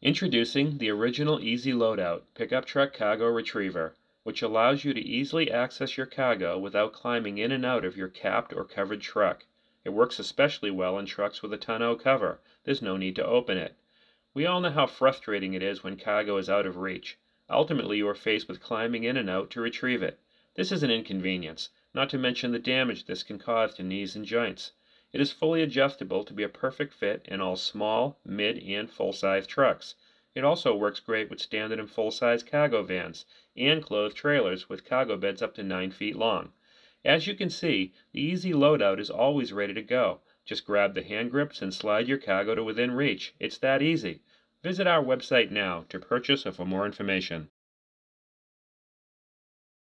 Introducing the original Easy Loadout pickup truck cargo retriever, which allows you to easily access your cargo without climbing in and out of your capped or covered truck. It works especially well in trucks with a tonneau cover. There's no need to open it. We all know how frustrating it is when cargo is out of reach. Ultimately, you are faced with climbing in and out to retrieve it. This is an inconvenience, not to mention the damage this can cause to knees and joints. It is fully adjustable to be a perfect fit in all small, mid, and full-size trucks. It also works great with standard and full-size cargo vans and closed trailers with cargo beds up to 9 feet long. As you can see, the Easy Loadout is always ready to go. Just grab the hand grips and slide your cargo to within reach. It's that easy. Visit our website now to purchase or for more information.